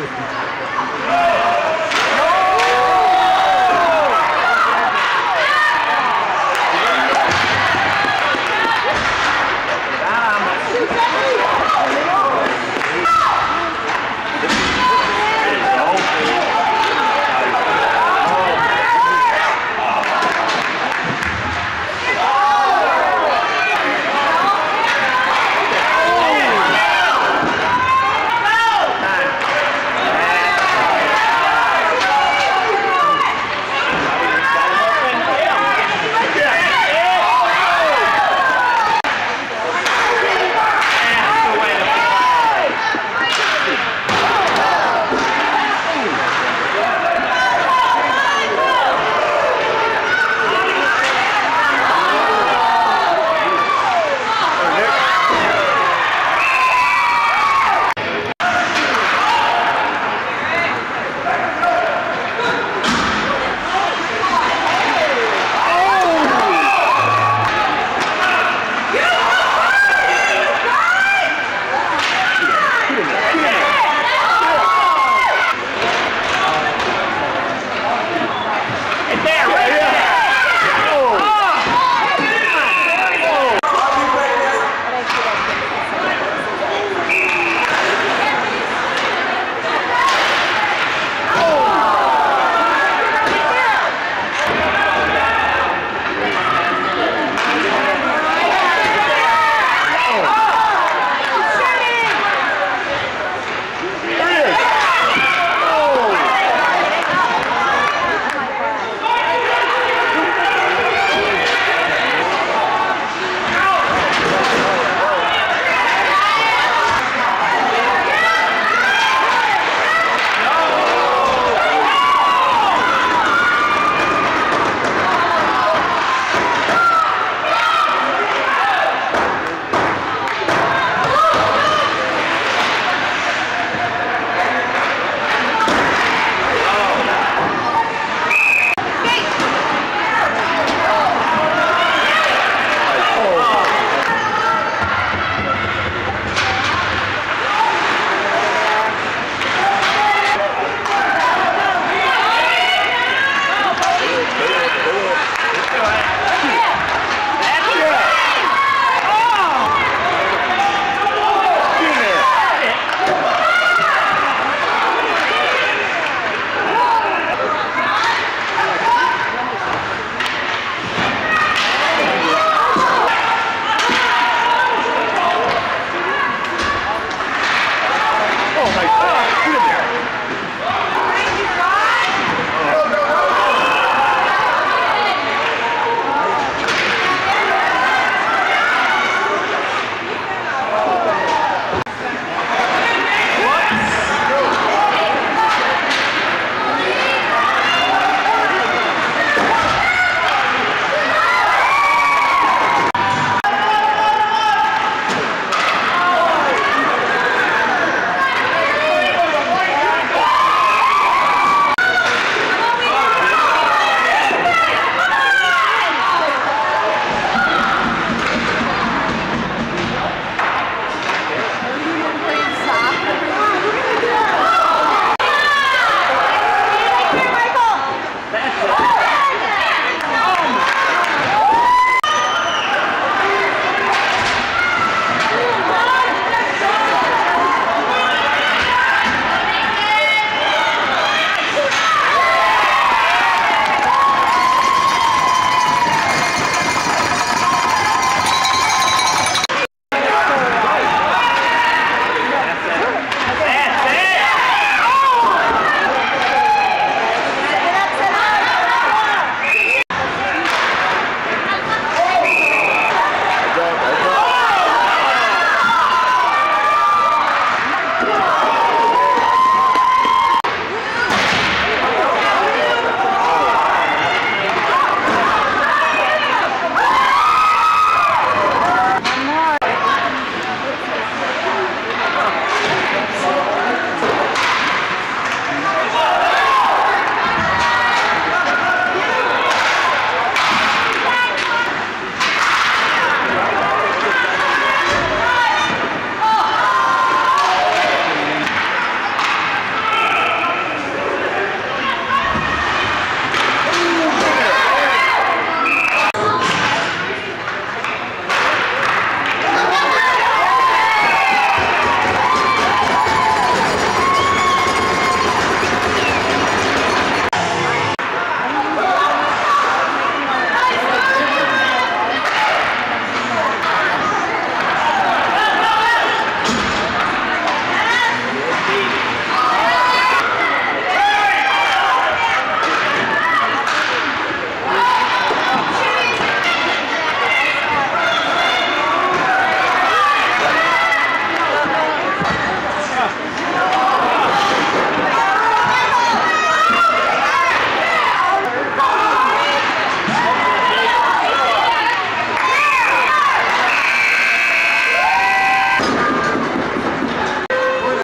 50.